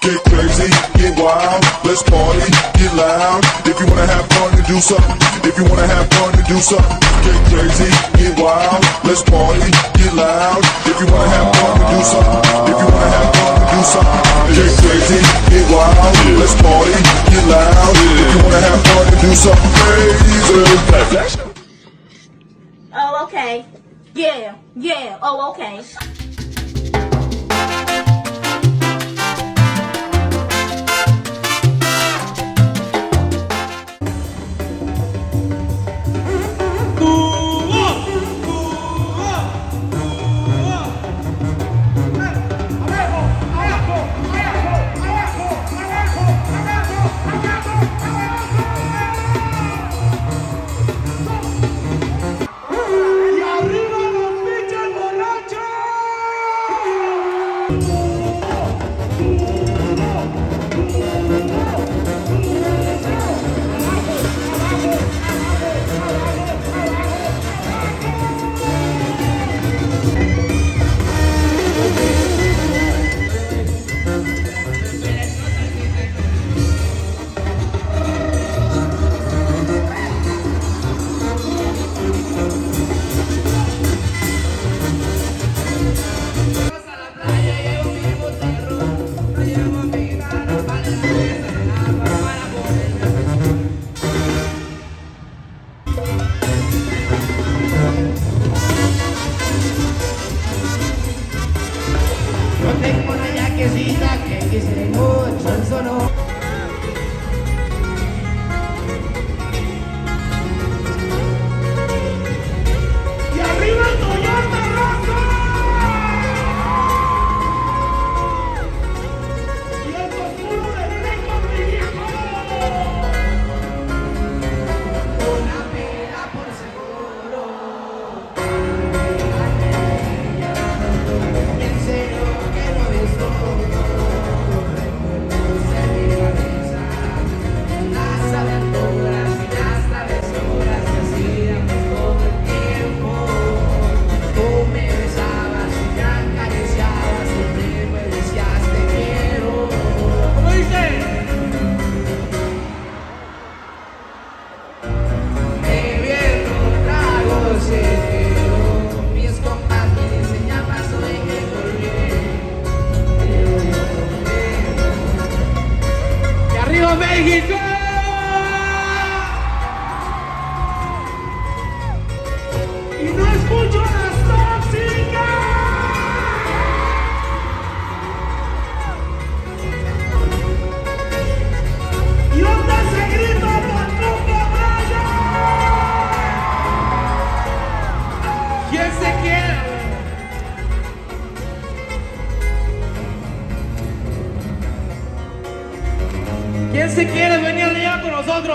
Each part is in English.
get crazy, get wild, let's party, get loud. If you wanna have fun to do something, if you wanna have fun to do something, get crazy, get wild, let's party, get loud. If you wanna have fun to do something, if you wanna have fun to do something, get crazy, get wild, let's party, get loud. If you wanna have fun to do something crazy. Oh, okay. Yeah, yeah. Oh, okay.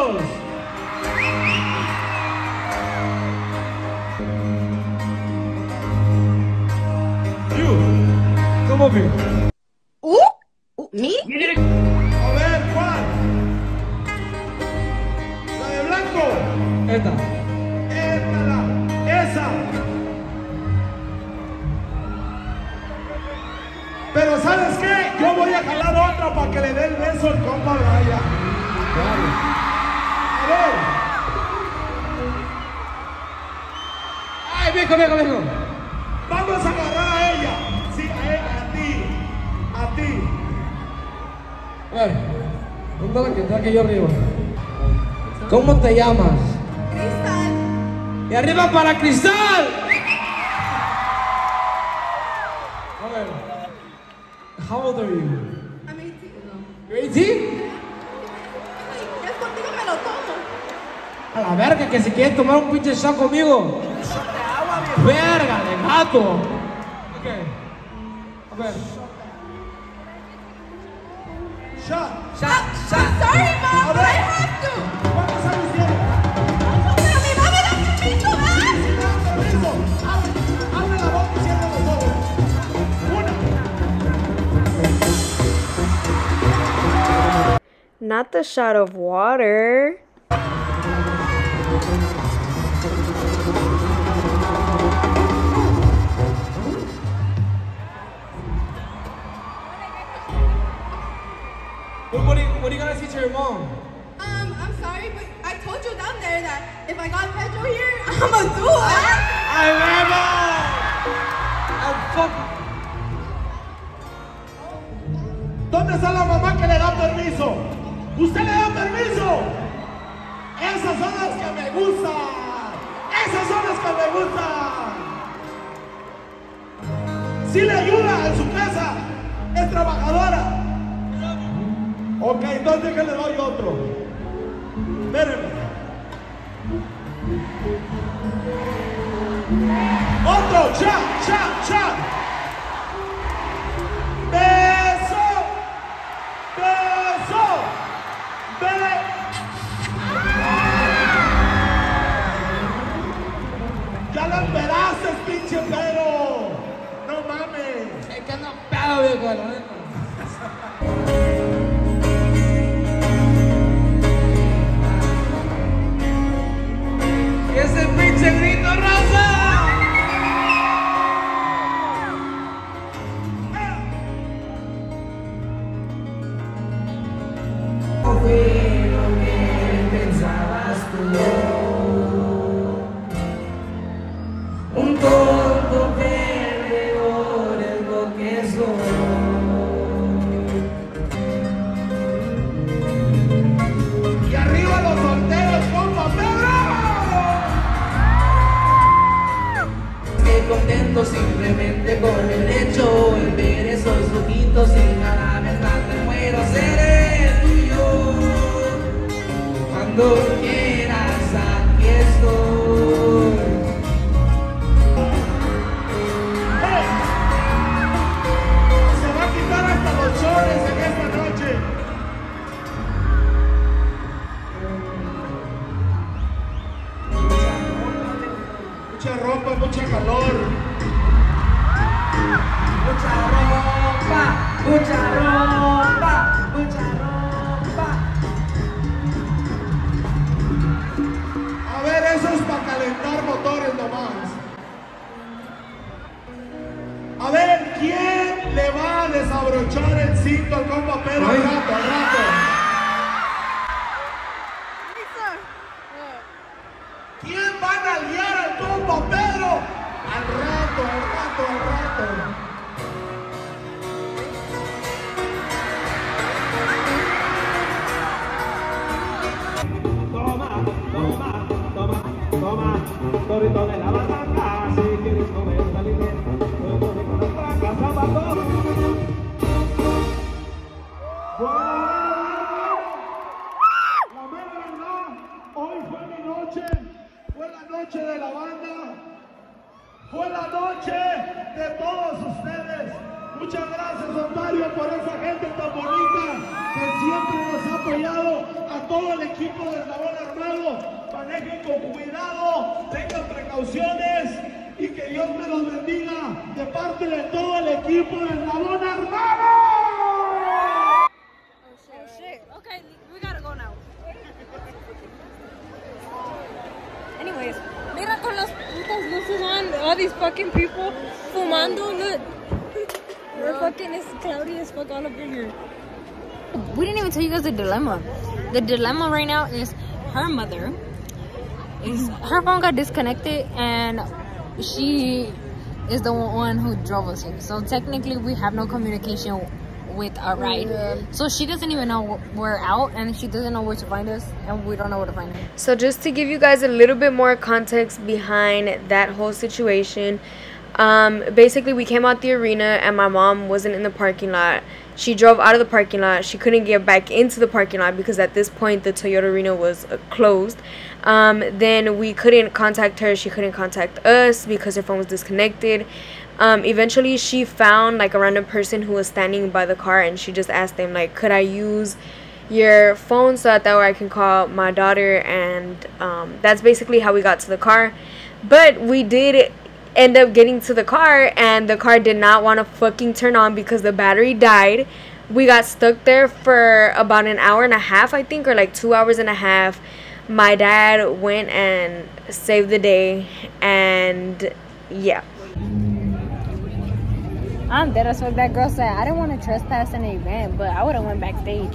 Con nosotros? ¿Cómo que? Uh, uh, me? A ver, ¿cuál? La de blanco. Esta. Esta, la, esa. Pero ¿sabes qué? Yo voy a jalar otra para que le dé el beso al compa Brian. Ver, ¡Ay, viejo, viejo, viejo! vamos a agarrar a ella. Sí, a ella, a ti. A ti. A ver, ¿dónde la que está aquí yo arriba? ¿Cómo te llamas? Cristal. ¡Y arriba para Cristal! A ver, how old are you? I'm 18. No. You're 18? Ya contigo me lo tomo. A la verga, que si quieren tomar un pinche shot conmigo. Verga, de gato. Ok. A ver. Shot. Shot, shot. Sorry, mom, but I have to. La boca y cierra los ojos. Una. Not the shot of water. What, what, are you, what are you gonna say to your mom? Um, I'm sorry, but I told you down there that if I got Pedro here, I'ma do it. ¡Ay, Memo! ¡Ay, fuck! ¿Dónde está la mamá que le da permiso? ¿Usted le da permiso? Esas son las que me gustan. Esas son las que me gustan. Si le ayuda en su casa, es trabajadora. Ok, entonces que le doy otro. Espérenme. Otro, cha, cha, cha. Fue lo que pensabas tú. Com o papel. Fue la noche de la banda, fue la noche de todos ustedes. Muchas gracias, Ontario, por esa gente tan bonita que siempre nos ha apoyado. A todo el equipo del Eslabón Armado, manejen con cuidado, tengan precauciones y que Dios me los bendiga de parte de todo el equipo del Eslabón Armado. These fucking people fumando, look. We're fucking, it's cloudy as fuck all up in here. We didn't even tell you guys the dilemma. The dilemma right now is her mother is her phone got disconnected and she is the one who drove us here. So technically we have no communication with our ride. So she doesn't even know we're out and she doesn't know where to find us and we don't know where to find her. So just to give you guys a little bit more context behind that whole situation, um, basically we came out the arena and my mom wasn't in the parking lot. She drove out of the parking lot. She couldn't get back into the parking lot because at this point the Toyota Arena was uh, closed. Um, then we couldn't contact her. She couldn't contact us because her phone was disconnected. Um, eventually she found like a random person who was standing by the car and she just asked them like, could I use your phone so that, that way I can call my daughter and um, that's basically how we got to the car. But we did end up getting to the car and the car did not want to fucking turn on because the battery died. We got stuck there for about an hour and a half, I think, or like two hours and a half. My dad went and saved the day, and yeah. I'm dead as fuck. That girl said I didn't want to trespass in the event, but I would have went backstage.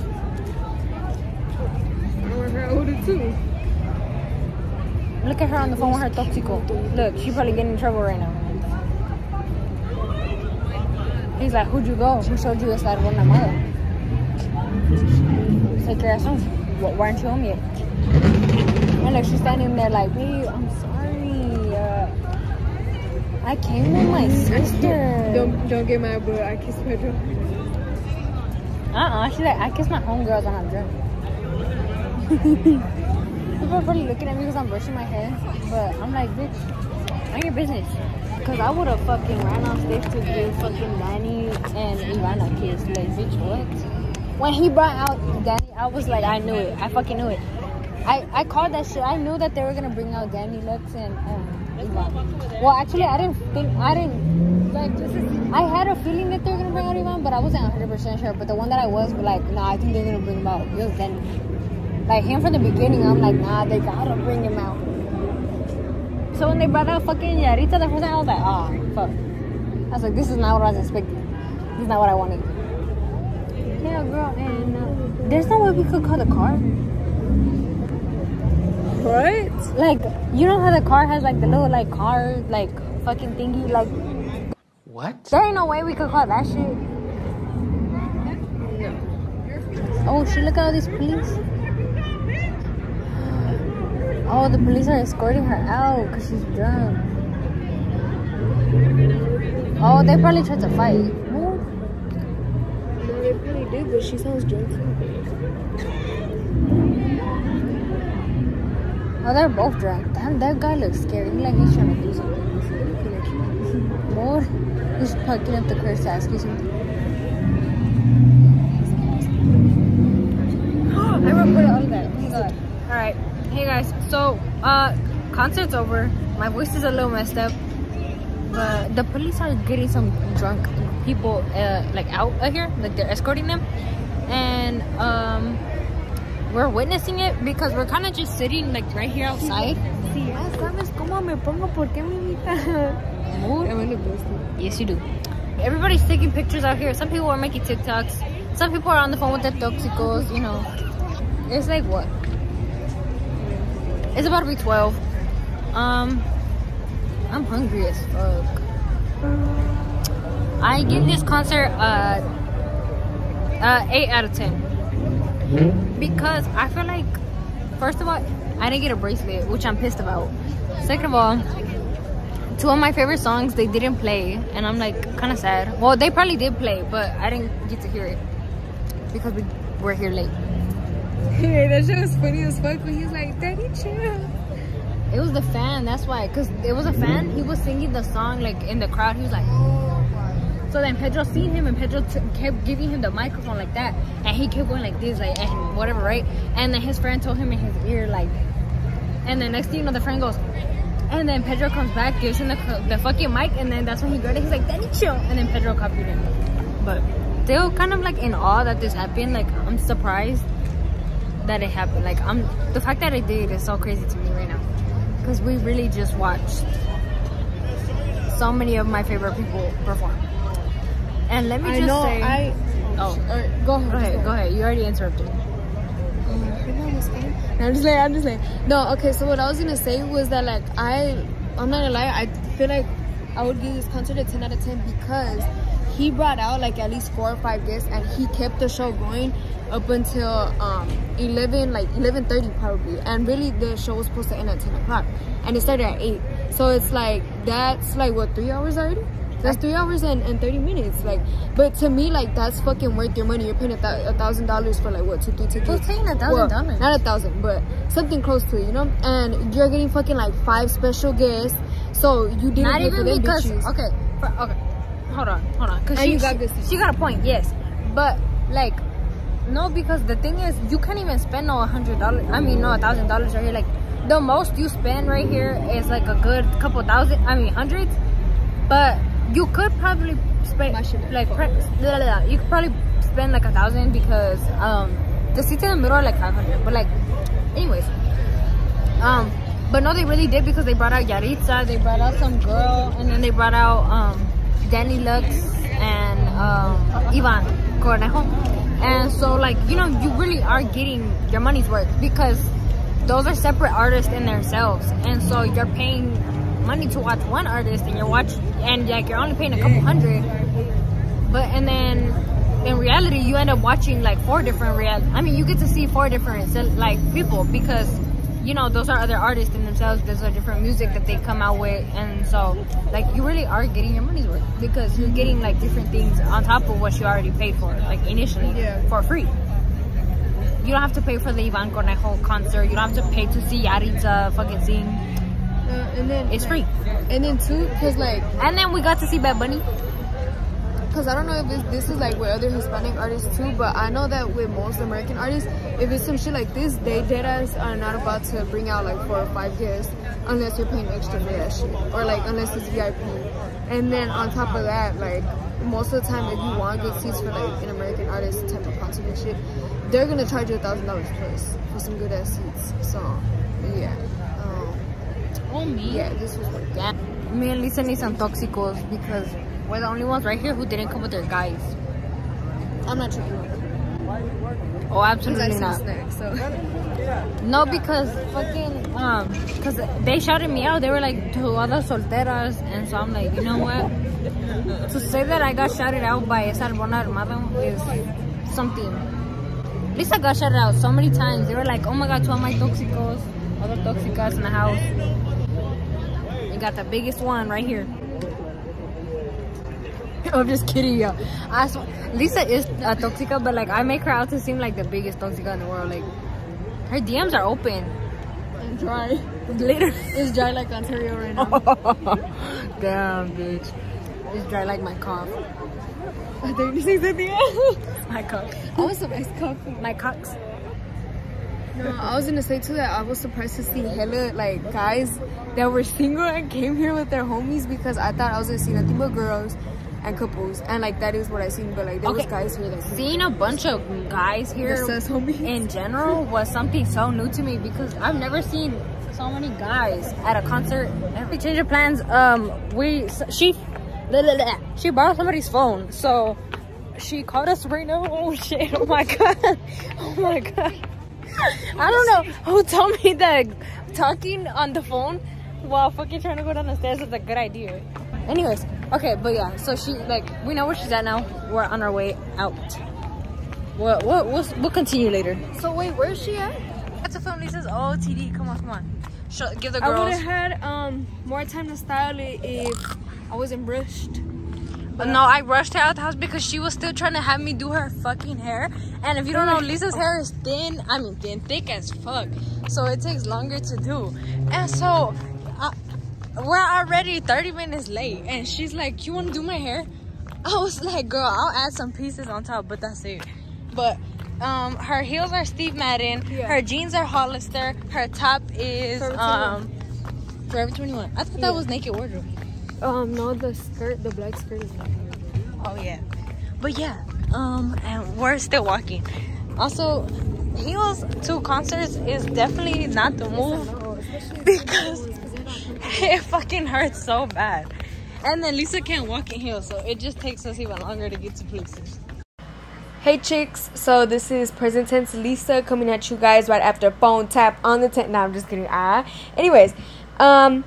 I too. Look at her on the phone with her toxico. Look, she probably getting in trouble right now. He's like, who'd you go? Who showed you esta buena madre? Take your ass home. why aren't you home yet? And like, she's standing there like, babe, I'm sorry. I came with my sister. Don't don't get mad, but I kissed Pedro. Uh-uh. She's like, I kiss my homegirls when I'm drunk. People are probably looking at me because I'm brushing my hair. But I'm like, bitch, mind your business. Because I would have fucking ran off stage to give fucking Danny and Ivana a kiss. Like, bitch, what? When he brought out Danny, I was like, I knew it. I fucking knew it. I, I called that shit. I knew that they were going to bring out Danny Lux and um. Well, actually, I didn't think, I didn't, like, this is. I had a feeling that they were going to bring out Ivan, but I wasn't 100% sure. But the one that I was, like, nah, I think they're to bring him out. Was Danny. Like him from the beginning, I'm like, nah, they gotta bring him out. So when they brought out fucking Yaritza the first time, I was like, ah, fuck. I was like, this is not what I was expecting. This is not what I wanted. Yeah, girl, and uh, there's no way we could call the car. What? Like, you know how the car has like the little like car like fucking thingy, like. What? There ain't no way we could call that shit. Oh, shit, look at all these police. Oh, the police are escorting her out because she's drunk. Oh, they probably tried to fight. No, they probably did, but she sounds drunk. Oh, they're both drunk. Damn, that guy looks scary. He like he's trying to do something. More? He's fucking up the curse to ask you something. I recorded all of that. Oh god. Alright. Hey guys. So, uh, concert's over. My voice is a little messed up. But the police are getting some drunk people, uh, like out of here. Like they're escorting them. And, um, we're witnessing it because we're kind of just sitting like right here outside. Si ya sabes cómo me pongo, ¿por qué me invitas? Mood? I'm gonna post it. Yes, you do. Everybody's taking pictures out here. Some people are making TikToks. Some people are on the phone with their toxicos, you know. It's like what? It's about to be 12. Um, I'm hungry as fuck. I give this concert uh, uh 8 out of 10. Because I feel like, first of all, I didn't get a bracelet, which I'm pissed about. Second of all, two of my favorite songs they didn't play and i'm like kind of sad well they probably did play but i didn't get to hear it because we were here late Hey, that shit was funny as fuck when he's like, Daddy, chill. it was the fan that's why because it was a fan he was singing the song like in the crowd he was like so then pedro seen him and pedro kept giving him the microphone like that and he kept going like this like and whatever right and then his friend told him in his ear like and then next thing you know the friend goes and then Pedro comes back, gives him the, the fucking mic, and then that's when he grabbed it. He's like, Danny, chill. And then Pedro copied him. But still kind of like in awe that this happened. Like, I'm surprised that it happened. Like, I'm the fact that it did is so crazy to me right now. Because we really just watched so many of my favorite people perform. And let me I just know, say, I. oh, Alright, go ahead. go ahead, go ahead. You already interrupted. me. No, I'm just like, I'm just like, no, okay, so what I was gonna say was that, like, I, I'm not gonna lie, I feel like I would give this concert a 10 out of 10 because he brought out, like, at least four or five guests and he kept the show going up until, um, 11, like, 11.30 probably. And really, the show was supposed to end at 10 o'clock and it started at 8. So it's like, that's, like, what, three hours already? That's three hours and, and 30 minutes. Like, but to me, like, that's fucking worth your money. You're paying a thousand dollars for, like, what, two, three tickets? Who's paying a thousand dollars? Not a thousand, but something close to it, you know? And you're getting fucking like five special guests. So you didn't Not even because bitches. okay, for, okay, hold on, hold on. Cause And she, you got she, she got a point, yes, but like, no, because the thing is, you can't even spend no hundred dollars. I mean, no, a thousand dollars right here. Like, the most you spend right here is like a good couple thousand. I mean, hundreds, but you could probably spend like blah, blah, blah. you could probably spend like a thousand because um the seats in the middle are like five hundred. But like, anyways, um, but no, they really did because they brought out Yaritza, they brought out some girl, and then they brought out um Danny Lux and um, Ivan Cornejo. And so, like, you know, you really are getting your money's worth because those are separate artists in themselves. And so you're paying money to watch one artist and you're watch and like you're only paying a couple hundred. But and then in reality you end up watching like four different real I mean you get to see four different like people because you know those are other artists in themselves there's a different music that they come out with and so like you really are getting your money's worth because you're getting like different things on top of what you already paid for like initially Yeah. for free you don't have to pay for the Ivan Cornejo concert you don't have to pay to see Yaritza fucking sing Uh, and then it's free And then too, cause like, and then we got to see Bad Bunny cause I don't know if this, this is like with other Hispanic artists too, but I know that with most American artists, if it's some shit like this, they dead ass are not about to bring out like four or five guests unless you're paying extra for that shit, or like unless it's VIP. And then on top of that, like most of the time, if you want good seats for like an American artist type of concert and shit, they're gonna charge you a thousand dollars plus for some good ass seats. So yeah, oh me yeah, this was worth. Yeah. Me and Lisa need some toxicos because we're the only ones right here who didn't come with their guys. I'm not tripping on. Oh, absolutely not. snacks, so. No, because fucking um, because they shouted me out. They were like to other solteras, and so I'm like, you know what? to say that I got shouted out by Eslabon Armado is something. Lisa got shouted out so many times. They were like, oh my god, two of my toxicos, other toxicas in the house. Got the biggest one right here. I'm just kidding, y'all. Lisa is uh, a toxica, but like I make her out to seem like the biggest toxica in the world. Like her DMs are open. And dry. Literally. It's dry like Ontario right now. Damn, bitch. It's dry like my cough. I think you say something else. My cock. I was surprised coffee. My cocks. No, I was gonna say too that I was surprised to see hella like guys that were single and came here with their homies because I thought I was gonna see nothing but girls and couples and like that is what I seen but like there was guys here that Seeing a bunch of guys here says homies. in general was something so new to me because I've never seen so many guys at a concert. Every change of plans, um, we she she borrowed somebody's phone, so she called us right now. Oh shit! Oh my god! Oh my god! I don't know who told me that talking on the phone while fucking trying to go down the stairs is a good idea. Anyways, okay, but yeah, so she like we know where she's at now. We're on our way out. We'll we'll we'll, we'll continue later. So wait, where's she at? That's a film. Lisa's TD, Come on, come on. Show, give the girls. I would have had um more time to style it if I wasn't brushed. But no, I rushed her out of the house because she was still trying to have me do her fucking hair. And if you don't know, Lisa's hair is thin. I mean, thin, thick as fuck. So it takes longer to do. And so I, we're already 30 minutes late. And she's like, "You want to do my hair?" I was like, "Girl, I'll add some pieces on top, but that's it." But um, her heels are Steve Madden. Yeah. Her jeans are Hollister. Her top is Forever 21. um, Forever 21. I thought Yeah. that was Naked Wardrobe. Um no the skirt, the black skirt is not Oh yeah. But yeah, um, and we're still walking. Also, heels to concerts is definitely not the move because it fucking hurts so bad. And then Lisa can't walk in heels, so it just takes us even longer to get to places. Hey chicks, so this is present tense Lisa coming at you guys right after phone tap on the tent. No, I'm just kidding. Ah, anyways, um,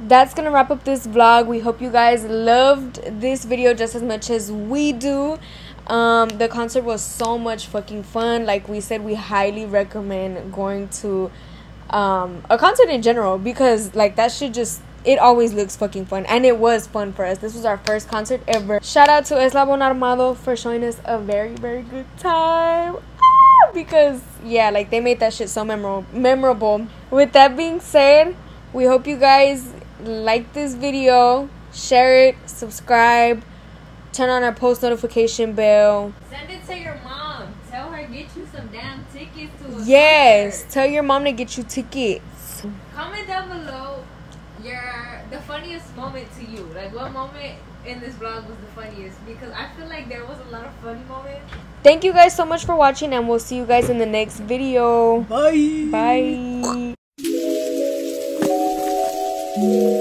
that's gonna wrap up this vlog. We hope you guys loved this video just as much as we do. Um, the concert was so much fucking fun. Like we said, we highly recommend going to um a concert in general because like that shit just it always looks fucking fun and it was fun for us this was our first concert ever shout out to eslabon armado for showing us a very very good time Ah, because yeah like they made that shit so memorable memorable with that being said we hope you guys like this video share it subscribe turn on our post notification bell Send it to your mom. Tell her get you some damn tickets to a yes tell your mom to get you tickets Comment down below your the funniest moment to you. Like what moment in this vlog was the funniest? Because I feel like there was a lot of funny moments. Thank you guys so much for watching, and we'll see you guys in the next video. Bye. Bye. Yeah.